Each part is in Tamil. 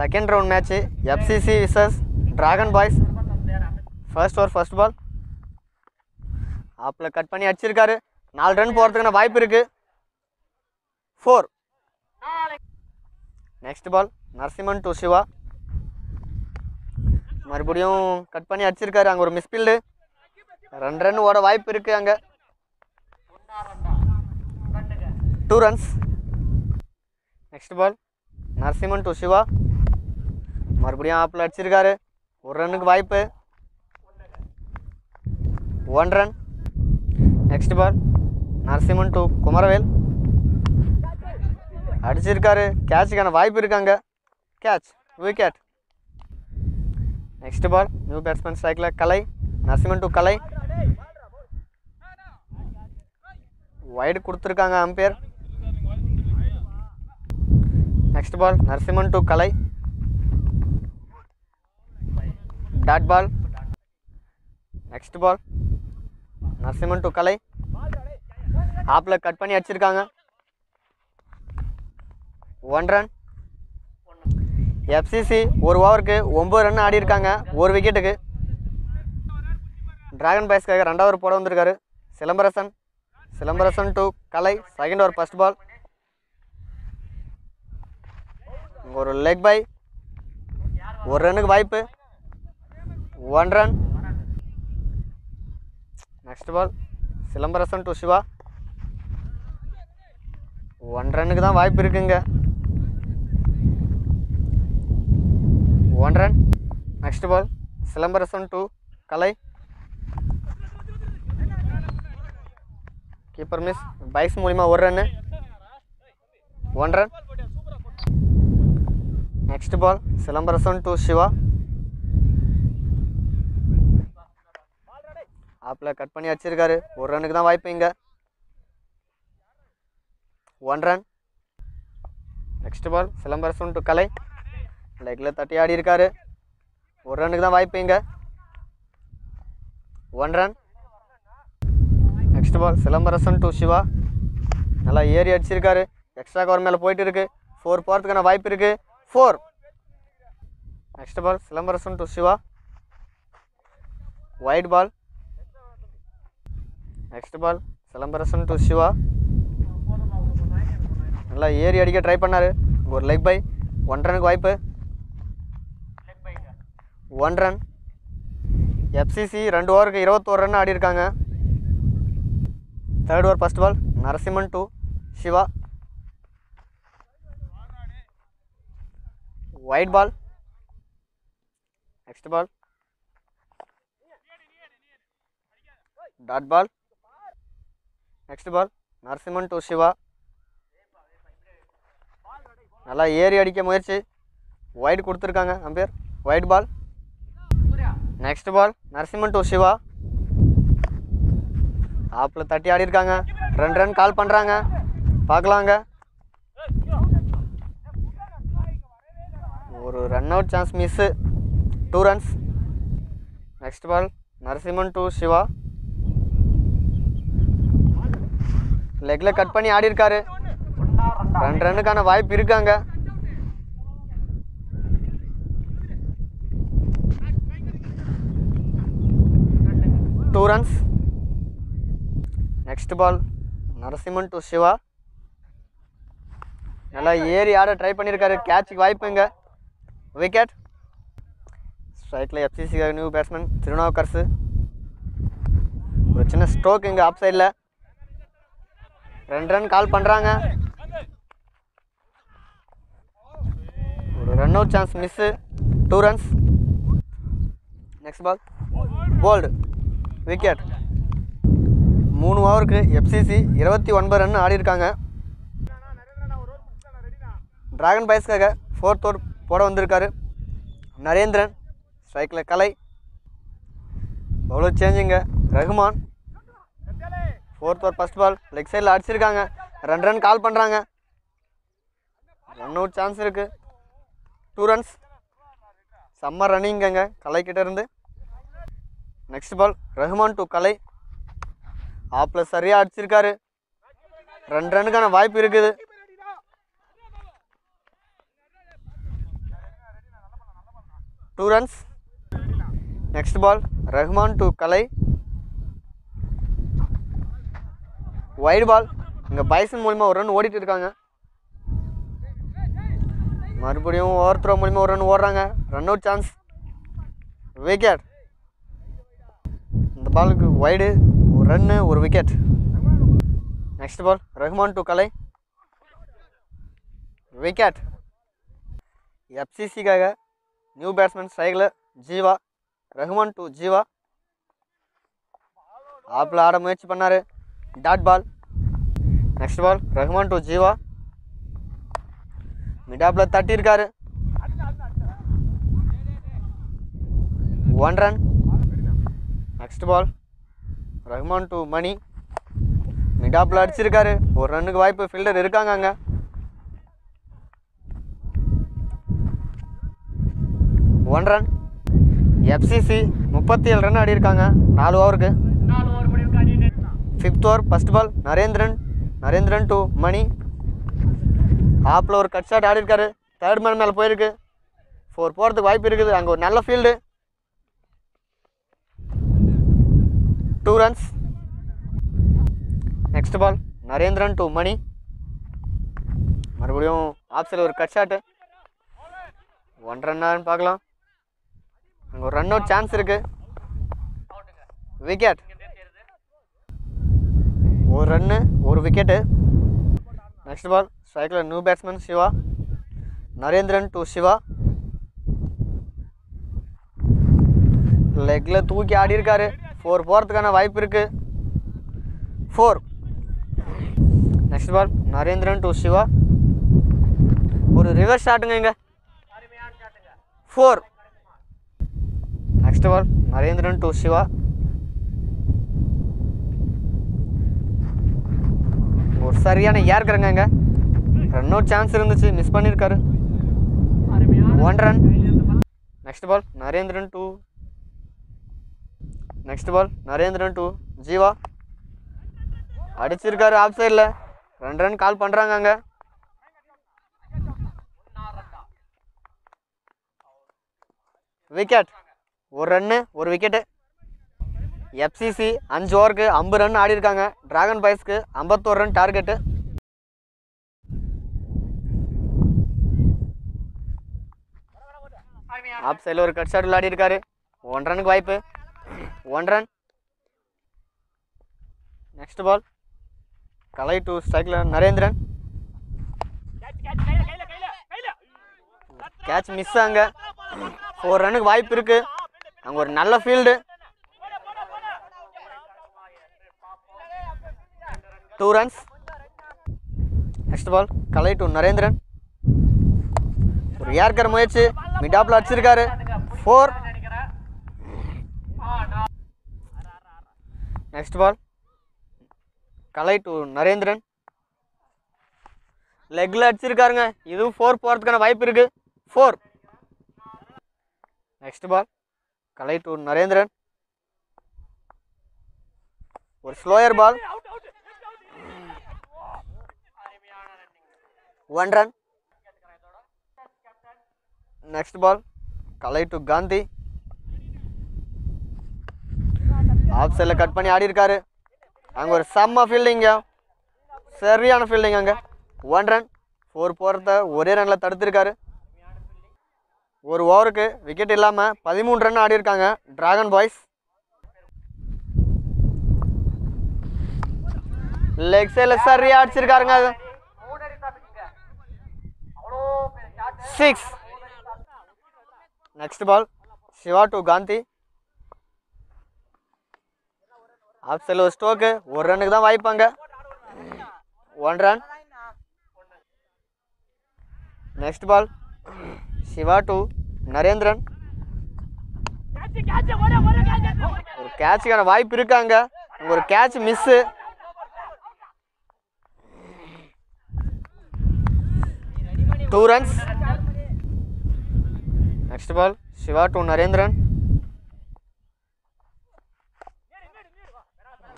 Second round match FCC versus dragon boys first over first ball ஆப்பில் கட் பண்ணி அடிச்சிருக்காரு. நாலு ரன் போகிறதுக்கான வாய்ப்பு இருக்குது four next ball Narasimhan to Siva. மறுபடியும் கட் பண்ணி அடிச்சிருக்காரு. அங்கே ஒரு மிஸ்பீல்டு ரெண்டு ரன் ஓட வாய்ப்பு இருக்குது அங்கே. Two runs next ball Narasimhan to Siva. மறுபடியும் ஆப்பில் அடிச்சிருக்காரு. ஒரு ரன்னுக்கு வாய்ப்பு. One run next ball Narasimhan to Kumaravel. அடிச்சிருக்காரு. கேட்சுக்கான வாய்ப்பு இருக்காங்க catch wicket next ball new batsman ஸ்ட்ரைக்கில் கலை. நரசிம்மன் டு கலை. வைடு கொடுத்துருக்காங்க umpire next ball Narasimhan to Kalai. Dot ball next ball Narasimhan to Kalai. ஆப்பில் கட் பண்ணி அடிச்சிருக்காங்க. ஒன் ரன் எஃப்சிசி ஒரு ஓவருக்கு ஒம்பது ரன் ஆடி இருக்காங்க. ஒரு விக்கெட்டுக்கு டிராகன் பாய்ஸ்க்காக ரெண்டாவது போட வந்திருக்காரு. Silambarasan. Silambarasan to Kalai. Second over first ball ஒரு லெக் பை ஒரு ரன்னுக்கு வாய்ப்பு. One run next ball Silambarasan to Siva one ரன்னுக்கு தான் வாய்ப்பு இருக்குங்க. One run next ball Silambarasan to Kalai keeper miss byes மூலிமா ஒரு run one run next ball Silambarasan to Siva ஆப்பில் கட் பண்ணி அடிச்சிருக்காரு ஒரு ரன்னுக்கு தான் வாய்ப்பு இங்கே. One run next ball Silambarasan to Kalai. லெக்கில் தட்டி ஆடி இருக்காரு. ஒரு ரன்னுக்கு தான் வாய்ப்பு இங்கே. One run next ball Silambarasan to Siva. நல்லா ஏறி அடிச்சிருக்காரு. எக்ஸ்ட்ரா கவர் மேலே போயிட்டு இருக்கு. ஃபோர் போகிறதுக்கான வாய்ப்பு இருக்கு. Four next ball Silambarasan to Siva. Wide ball next ball Silambarasan to Siva நல்லா ஏறி அடிக்க ட்ரை பண்ணார். ஒரு லெக் பை ஒன் ரனுக்கு வாய்ப்பு. ஒன் ரன் எஃப்சிசி ரெண்டு ஓவருக்கு இருபத்தோரு ரன் ஆடி இருக்காங்க. Third over first ball Narasimhan to Siva wide ball next ball dot ball next ball Narasimhan to Siva. நல்லா ஏறி அடிக்க முயற்சி. ஒயிட் கொடுத்துருக்காங்க umpire wide ball next ball Narasimhan to Siva. ஆப்பில் தட்டி ஆடி இருக்காங்க ரெண்டு ரன் கால் பண்ணுறாங்க பார்க்கலாங்க. ஒரு run out chance miss two runs next ball Narasimhan to Siva. லெக்கில் cut பண்ணி ஆடி இருக்காரு. ரெண்டு ரன்னுக்கான வாய்ப்பு இருக்காங்க. Two runs next ball Narasimhan to Siva நல்லா ஏறி ஆட ட்ரை பண்ணியிருக்காரு கேட்சுக்கு வாய்ப்புங்க விக்கெட் ஸ்ட்ரைக்கில் எஃப்சிசி நியூ பேட்ஸ்மேன் திருநாவுக்கரசு ஒரு சின்ன ஸ்ட்ரோக் இங்கே ஆப் சைடில் ரெண்டு ரன் கால் பண்ணுறாங்க ஒரு run out chance miss two runs next ball bowled wicket மூணு ஓவருக்கு எஃப்சிசி இருபத்தி ஒன்பது ரன் ஆடிருக்காங்க ட்ராகன் டிராகன் பாய்ஸ்க்காக ஃபோர்த் ஓவர் போட வந்திருக்காரு. நரேந்திரன் ஸ்ட்ரைக்கில் Kalai. Bowler சேஞ்சுங்க Rahman. Fourth over first ball leg சைடில் அடிச்சிருக்காங்க. ரெண்டு ரன் கால் பண்ணுறாங்க ரன் அவுட் சான்ஸ் இருக்குது டூ ரன்ஸ் செம்ம ரன்னிங்கங்க கலை இருந்து. Next ball Rahman to Kalai. ஆப்பில் சரியாக அடிச்சிருக்காரு. ரெண்டு ரன்னுக்கான வாய்ப்பு இருக்குது. Two runs next ball Rahman to Kalai. Wide ball இங்கே பைசன் மூலிமா ஒரு ரன் ஓடிட்டு இருக்காங்க. மறுபடியும் ஓவர் த்ரோ மூலிமா ஒரு ரன் ஓடுறாங்க. ரன் அவுட் சான்ஸ் விக்கெட் இந்த பாலுக்கு வைடு ஒரு ரன்னு ஒரு wicket next ball Rahman to Kalai wicket எஃப்சிசிக்காக new batsman ஸ்ட்ரைக்கில் ஜீவா ரஹ்மான் டு ஜீவா ஆப்பில் ஆட முயற்சி பண்ணார். Dot ball next ball Rahman to Jeeva மிடாப்பில் தட்டியிருக்காரு. One run next ball Rahman to Mani மிடாப்பில் அடிச்சிருக்காரு. ஒரு ரன்னுக்கு வாய்ப்பு ஃபீல்டர் இருக்காங்க அங்கே. ஒன் ரன் எஃப்சிசி முப்பத்தி ஏழு ரன் ஆடியிருக்காங்க. நாலு ஓவருக்கு fifth over first ball Narendran Narendran to Mani ஆப்பில் ஒரு கட் ஷாட் ஆடிருக்காரு. தேர்ட் மேன் மேலே போயிருக்கு. ஃபோர் போகிறதுக்கு வாய்ப்பு இருக்குது. அங்கே ஒரு நல்ல field two runs next ball Narendran to Mani மறுபடியும் ஆப்ஸில் ஒரு கட் ஷாட்டு ஒன் ரன்னான்னு பார்க்கலாம். அங்கே ஒரு ரன் அவுட் சான்ஸ் இருக்குது விக்கெட் ஒரு ரன்னு ஒரு விக்கெட்டு நெக்ஸ்ட் பால் ஸ்ட்ரைக்கில் new batsman Siva Narendran to Siva லெக்கில் தூக்கி ஆடி இருக்காரு ஃபோர் போகிறதுக்கான வாய்ப்பு இருக்கு. Four next ball Narendran to Siva ஒரு ரிவர்ஸ் ஷாட்டுங்க இங்கே. Four next ball Narendran to Siva ஒரு சரியான ஏற்கிறங்க இங்கே ரன் அவுட் சான்ஸ் இருந்துச்சு. மிஸ் பண்ணியிருக்காரு one run next ball Narendran to next ball Narendran to Jeeva அடிச்சிருக்காரு ஆஃப் சைடில் ரெண்டு ரன் கால் பண்ணுறாங்க அங்கே. விக்கெட் ஒரு ரன்னு ஒரு விக்கெட்டு எஃப்சிசி அஞ்சு ஓவருக்கு ஐம்பது ரன் ஆடி இருக்காங்க டிராகன் பாய்ஸ்க்கு ஐம்பத்தோரு ரன் டார்கெட்டு. ஆப் சைடில் ஒரு கட் ஷாட் விளையாடி இருக்காரு ஒன் ரனுக்கு வாய்ப்பு. One run. Next ball Kalai to ஸ்ட்ரைக்கில் நரேந்திரன். கேட்ச் மிஸ் அங்கே. ஃபோர் ரன்னுக்கு வாய்ப்பு இருக்குது அங்கே ஒரு நல்ல field two runs next ball Kalai to Narendran ஒரு ஏற்கர் முயற்சி. மிடாப்பில் அடிச்சிருக்காரு. Four next ball Kalai to Narendran லெக்கில் அடிச்சிருக்காருங்க. இதுவும் ஃபோர் போகிறதுக்கான வாய்ப்பு இருக்குது four next ball Kalai to Narendran ஒரு slower ball one run next ball Kalai to Gandhi off சைடில் கட் பண்ணி ஆடி இருக்காரு அங்கே ஒரு செம்ம ஃபீல்டிங்க சரியான ஃபீல்டிங் அங்கே. ஒன் ரன் ஃபோர் போகிறத ஒரே ரனில் தடுத்திருக்காரு. ஒரு ஓவருக்கு விக்கெட் இல்லாமல் பதிமூணு ரன் ஆடி இருக்காங்க டிராகன் பாய்ஸ் லெக் சைடில் சரியாக அடிச்சிருக்காருங்க அது. Six next ball Shiva to Gandhi off சைடில் ஒரு ஸ்டோக்கு ஒரு ரன்னுக்கு தான் வாய்ப்பாங்க one run next ball Shiva two Narendran ஒரு கேட்சுக்கான வாய்ப்பு இருக்காங்க அங்க. ஒரு catch miss two runs next ball Shiva to Narendran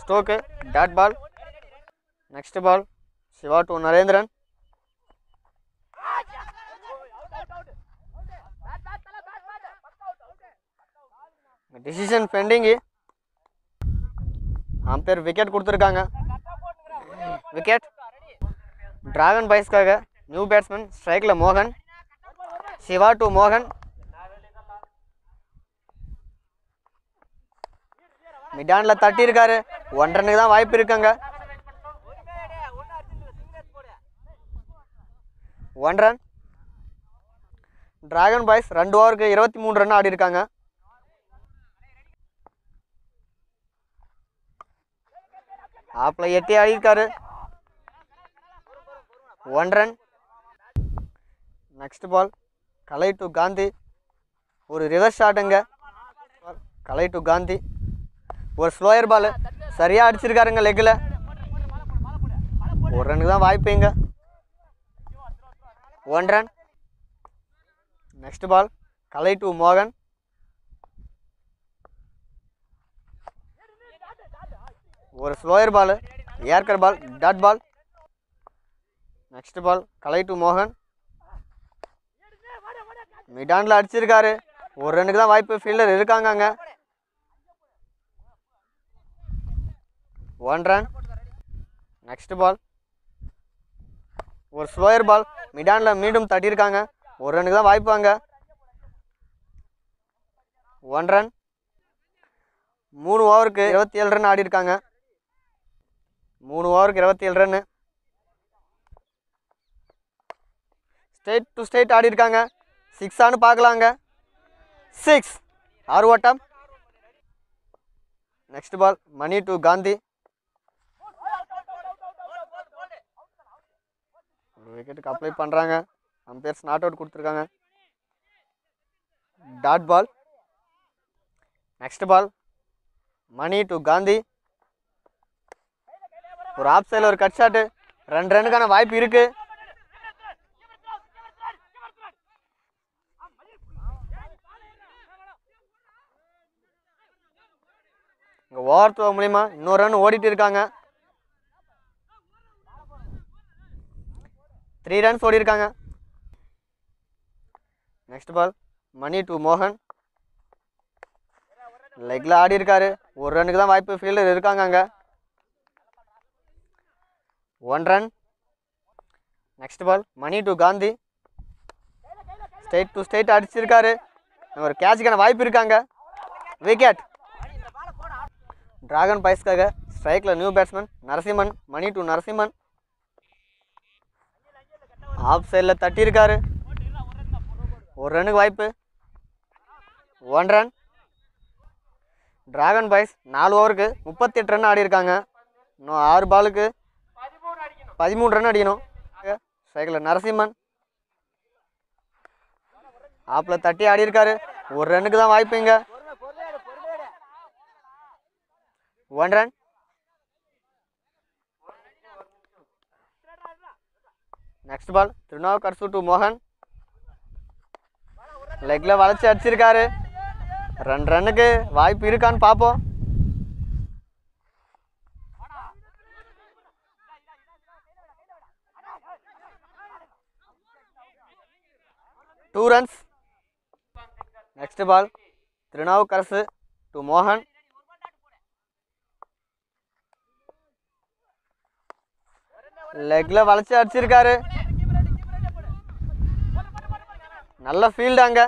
stroke dot ball next ball Shiva to Narendran decision pending umpire wicket கொடுத்துருக்காங்க விக்கெட் டிராகன் பாய்ஸ்க்காக நியூ பேட்ஸ்மேன் ஸ்ட்ரைக்கில் மோகன். சிவா டு மோகன். மிடானில் தட்டியிருக்காரு. ஒன் ரன்னுக்கு தான் வாய்ப்பு இருக்குங்க. ஒன் ரன் டிராகன் பாய்ஸ் ரெண்டு ஓவருக்கு இருபத்தி மூணு ரன் ஆடி இருக்காங்க ஆப்பில் எட்டி ஆடியிருக்காரு. One run next ball Kalai to Gandhi ஒரு ரிவர்ஸ் ஷாட்டுங்க கலை டு காந்தி ஒரு ஸ்லோயர் பால் சரியாக அடிச்சிருக்காருங்க லெக்கில் ஒரு ரனுக்கு தான் வாய்ப்பு இங்கே. One run next ball Kalai to மோகன். ஒரு slower ball yorker ball dot ball next ball Kalai to மோகன். மிடானில் அடிச்சிருக்காரு. ஒரு ரன்னுக்கு தான் வாய்ப்பு. ஃபீல்டர் இருக்காங்க அங்கே. ஒன் ரன் நெக்ஸ்ட் பால் ஒரு ஸ்லோயர் பால் மிடானில் மீண்டும் தட்டியிருக்காங்க. ஒரு ரன்னுக்கு தான் வாய்ப்பு வாங்க ஒன் ரன் மூணு ஓவருக்கு இருபத்தி ஏழு ரன் ஆடி இருக்காங்க மூணு ஓவருக்கு இருபத்தி ஏழு ரன்னு ஸ்டேட் டு ஸ்டேட் ஆடி இருக்காங்க சிக்ஸானு பார்க்கலாங்க சிக்ஸ் ஆறு ஓட்டம் next ball Mani to Gandhi கிரிக்கெட்டுக்கு apply பண்ணுறாங்க அம்பேர்ஸ் நாட் அவுட் கொடுத்துருக்காங்க. Dot ball next ball Mani to Gandhi ஒரு ஆப் சைடில் ஒரு கட் ஷாட்டு ரெண்டு ரன்னுக்கான வாய்ப்பு இருக்கு. இங்கே ஓவர் மூலிமா இன்னொரு ரன் ஓடிட்டு இருக்காங்க. த்ரீ ரன்ஸ் ஓடி இருக்காங்க நெக்ஸ்ட் பால் மணி டு மோகன் லெக்கில் ஆடி இருக்காரு ஒரு ரன்னுக்கு தான் வாய்ப்பு ஃபீல்டர் இருக்காங்க அங்கே. One run next ball Mani to Gandhi state to state அடிச்சிருக்காரு. ஒரு கேட்சுக்கான வாய்ப்பு இருக்காங்க விக்கெட் டிராகன் பைஸ்க்காக ஸ்ட்ரைக்கில் new batsman Narasimhan Mani to Narasimhan off சைடில் தட்டியிருக்காரு. ஒரு ரன்னுக்கு வாய்ப்பு. ஒன் ரன் டிராகன் பாய்ஸ் நாலு ஓவருக்கு முப்பத்தி எட்டு ரன் ஆடியிருக்காங்க. இன்னும் ஆறு பாலுக்கு பதிமூணு ரன் அடிக்கணும். சைக்கிளில் நரசிம்மன். ஆப்பில் தட்டி ஆடியிருக்காரு. ஒரு ரன்னுக்கு தான் வாய்ப்பு இங்கே. One run next ball Thirunavukkarasu to மோகன் லெக்கில் வளைச்சி அடிச்சிருக்காரு. ரெண்டு ரன்னுக்கு வாய்ப்பு இருக்கான்னு பார்ப்போம். Two runs next ball Thirunavukkarasu to மோகன் லெக்கில் வளைச்சி அடிச்சிருக்காரு. நல்ல ஃபீல்டு அங்கே.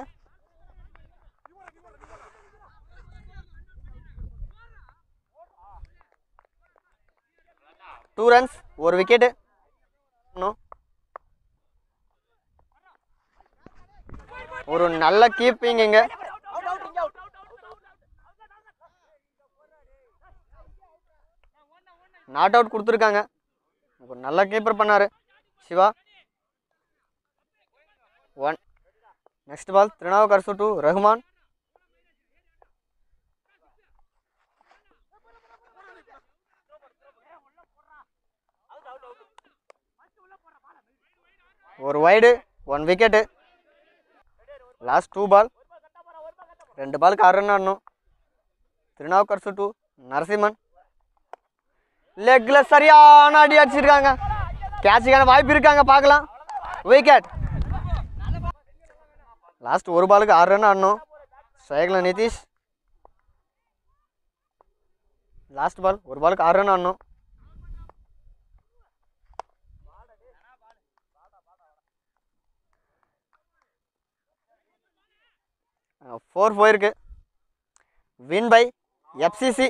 டூ ரன்ஸ் ஒரு விக்கெட்டு ஒரு நல்ல கீப்பிங் இங்க. நாட் அவுட் கொடுத்துருக்காங்க. ஒரு நல்ல கீப்பர் பண்ணாரு. Shiva. One next ball Thirunavukkarasu to Rahman ஒரு wide one wicket last two ball ரெண்டு பாலுக்கு ஆறு ரன் ஆடணும். திருநாவுக்கர் சுட்டு நரசிம்மன் லெக்கில் சரியான அடி அடிச்சிருக்காங்க. கேட்சுக்கான வாய்ப்பு இருக்காங்க பார்க்கலாம். விக்கெட் లాస్ట్ ஒரு பாலுக்கு ஆறு ரன் ஆடணும் ஸ்ட்ரைக்கில் நிதிஷ். லாஸ்ட் பால் ஒரு பாலுக்கு ஆறு ரன் ஆடணும் ஃபோர் போயிருக்கு. Win by FCC